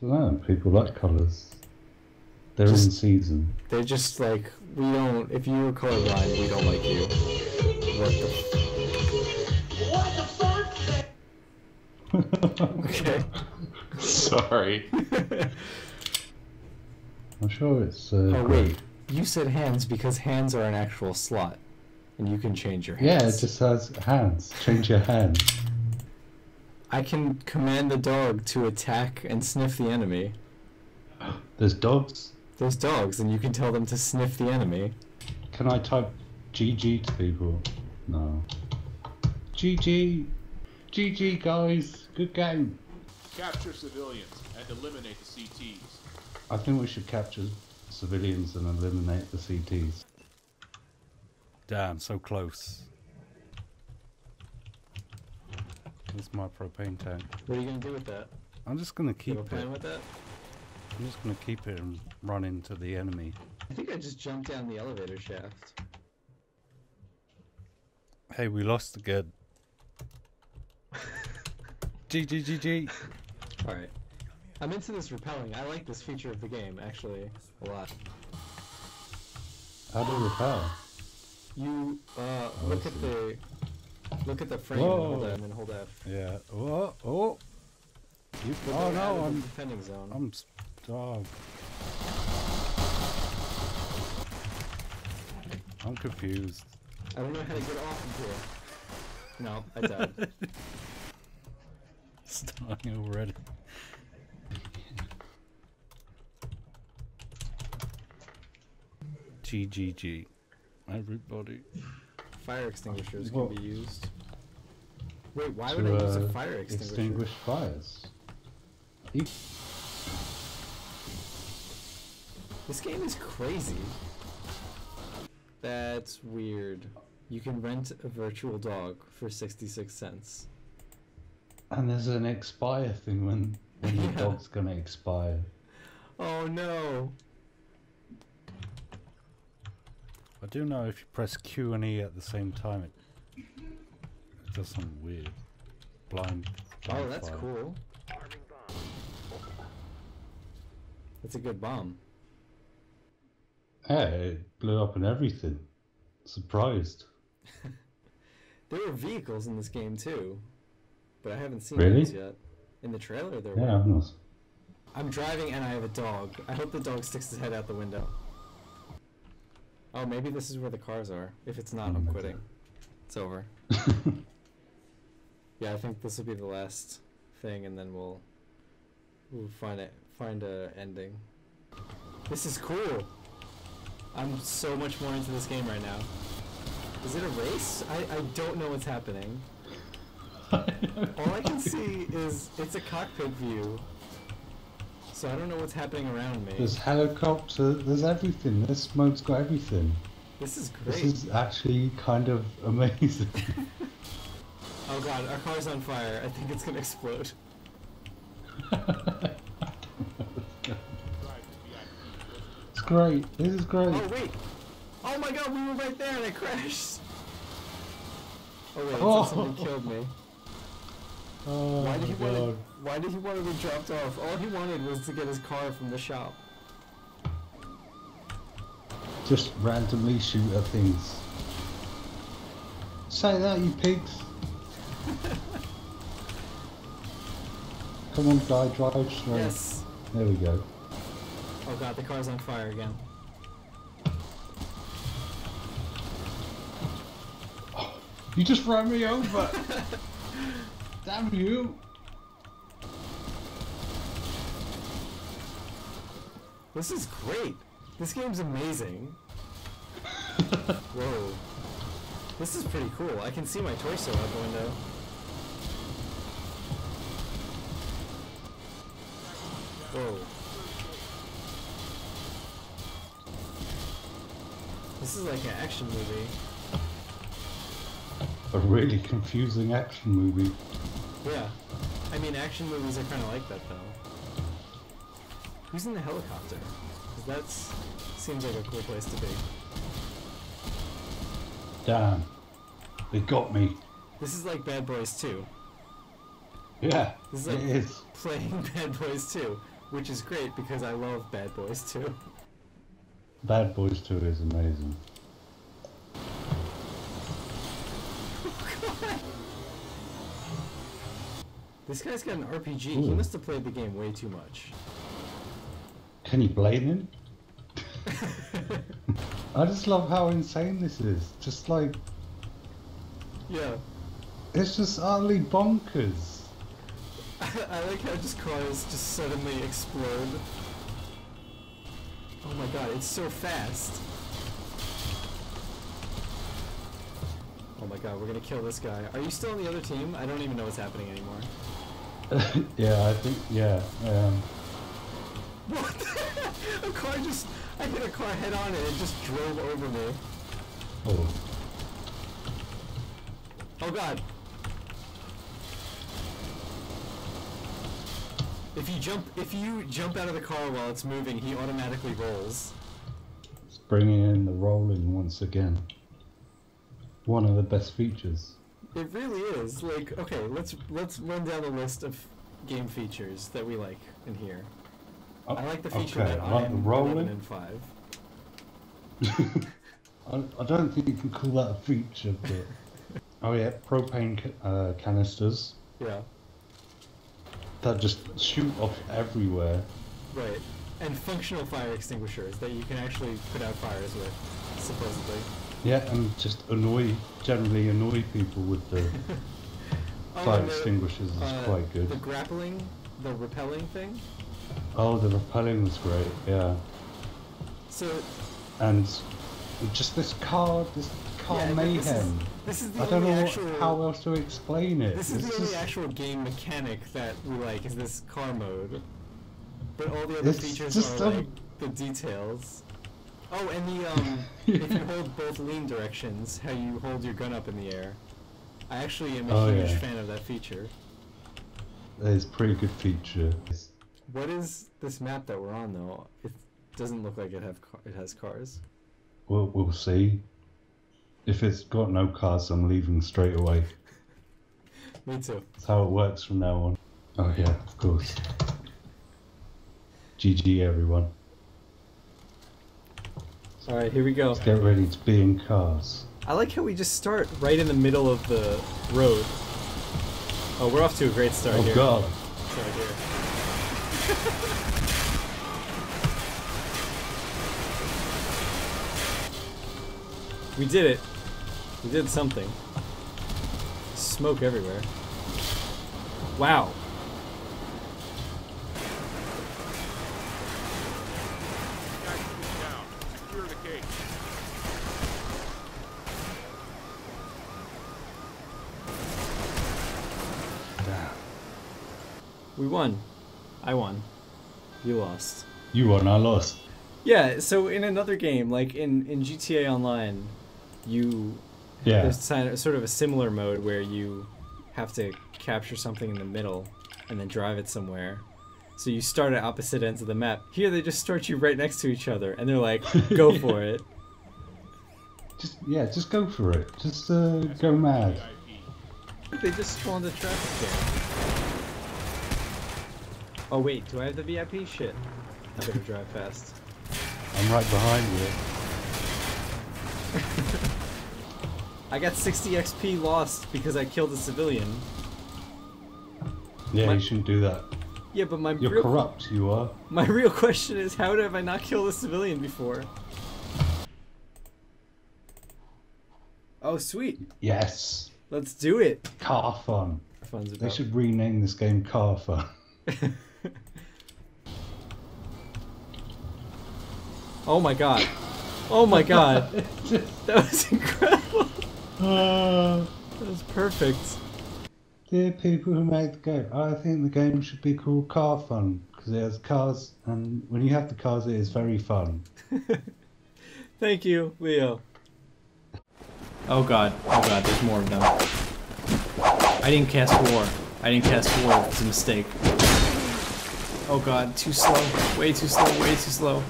don't know. People like colours. They're in season. They're just like, we don't, if you're colorblind, we don't like you. What the Okay. Sorry. I'm sure it's. Uh, Oh, great. wait. You said hands because hands are an actual slot. And you can change your hands. Yeah, it just has hands. Change your hands. I can command the dog to attack and sniff the enemy. There's dogs. There's dogs, and you can tell them to sniff the enemy. Can I type GG to people? No. GG. GG, guys. Good game. Capture civilians and eliminate the CTs. I think we should capture civilians and eliminate the CTs. Damn, so close. That's my propane tank. What are you gonna do with that? I'm just gonna keep it. plan with that? I'm just gonna keep it and run into the enemy. I think I just jumped down the elevator shaft. Hey, we lost again. GG, GG. Alright. I'm into this rappelling. I like this feature of the game, actually, a lot. How do we rappel? You, uh, Oh, look at the... Look at the frame and hold Whoa. M and hold F. Yeah. Oh, oh. You, But oh no, I'm, defending zone. I'm, s- oh. I'm confused. I don't know how to get off of here. No, I died. Starting already. GGG. Everybody. fire extinguishers Whoa. can be used. Wait, why to, would I use a uh, fire extinguisher? Extinguish fires. E- This game is crazy. That's weird. You can rent a virtual dog for 66 cents. And there's an expire thing when, when your Yeah. dog's gonna expire. Oh no! I do know if you press Q and E at the same time, it, it does something weird. Blind. Oh, that's fire. cool. That's a good bomb. Yeah, it blew up and everything. Surprised. There were vehicles in this game too, but I haven't seen Really? those yet. In the trailer, there Yeah, were. I'm not. I'm driving and I have a dog. I hope the dog sticks his head out the window. Oh, maybe this is where the cars are. If it's not, I'm Mm, quitting. It's over. Yeah, I think this will be the last thing, and then we'll we'll find it find a ending. This is cool. I'm so much more into this game right now. Is it a race? I, I don't know what's happening. All I can see is it's a cockpit view. So I don't know what's happening around me. There's helicopter, there's everything. This mode's got everything. This is great. This is actually kind of amazing. Oh god, our car's on fire. I think it's gonna explode. it's great. This is great. Oh wait! Oh my god, we were right there and it crashed! Oh wait, it Oh. said killed me. Oh Why did he want god. Why did he want to be dropped off? All he wanted was to get his car from the shop. Just randomly shoot at things. Say that, you pigs. Come on, guy, drive straight. Yes. There we go. Oh god, the car's on fire again. You just ran me over. Damn you. This is great. This game's amazing. Whoa. This is pretty cool. I can see my torso out the window. Whoa. This is like an action movie. A really confusing action movie. Yeah. I mean, action movies are kind of like that, though. Who's in the helicopter? That seems like a cool place to be. Damn. They got me. This is like Bad Boys 2. Yeah, This is like is. playing Bad Boys 2. Which is great because I love Bad Boys 2. Bad Boys 2 is amazing. This guy's got an RPG. He must have played the game way too much. Can you blame him? I just love how insane this is. Just like, yeah. it's just utterly bonkers. I like how just cars just suddenly explode. Oh my god, it's so fast. Oh my god, we're gonna kill this guy. Are you still on the other team? I don't even know what's happening anymore. yeah, I think, yeah. Um, What? a car just. I hit a car head on and it just drove over me. oh, Oh god. If you jump if you jump out of the car while it's moving, he automatically rolls. it's bringing in the rolling once again. One of the best features. It really is. Like, okay, let's let's run down the list of game features that we like in here. Oh, I like the feature okay, that I like I'm the rolling. in five. I, I don't think you can call that a feature, but oh yeah, propane ca- uh, canisters Yeah, that just shoot off everywhere. right. And functional fire extinguishers that you can actually put out fires with, supposedly. Yeah, and just annoy, generally annoy people with the Oh, fire the, extinguishers is uh, quite good. The grappling, the rappelling thing. Oh, the rappelling was great, yeah. So And just this card, this car yeah, mayhem. This is, this is the I don't know actual. how else to explain it. This is the only actual game mechanic that we like is this car mode. But all the other features are like the details. Oh, and the um, if you hold both lean directions, how you hold your gun up in the air. I actually am a Oh, huge yeah. fan of that feature. It's a pretty good feature. What is this map that we're on though? It doesn't look like it have car- it has cars. We'll, we'll see. If it's got no cars, I'm leaving straight away. Me too. That's how it works from now on. Oh yeah, of course. GG everyone. All right, here we go. Let's get ready to be in cars. I like how we just start right in the middle of the road. Oh, we're off to a great start here. Oh here. god. Start here. we did it. We did something. Smoke everywhere. Wow. Guys, move down. Secure the gate. Damn. We won. I won. You lost. You won, I lost. Yeah, so in another game, like in, in GTA Online, you Yeah. there's sort of a similar mode where you have to capture something in the middle and then drive it somewhere. So you start at opposite ends of the map. Here they just start you right next to each other and they're like, go for it. Just yeah, just go for it. Just uh, go mad. They just spawned a traffic jam. Oh wait, do I have the VIP? Shit. I better drive fast. I'm right behind you. I got 60 XP lost because I killed a civilian. Yeah, My- you shouldn't do that. Yeah, but my You're real corrupt, you are. my real question is how have I not killed a civilian before? Oh sweet. Yes. Let's do it. Car fun. Fun's They should rename this game Car Fun. oh my god. Oh my god. That was incredible. Uh, That was perfect. dear people who made the game, I think the game should be called Car Fun because it has cars, and when you have the cars, it is very fun. Thank you, Leo. Oh god. Oh god, there's more of them. I didn't cast war. I didn't cast war. It's a mistake. Oh god, too slow. Way too slow, way too slow.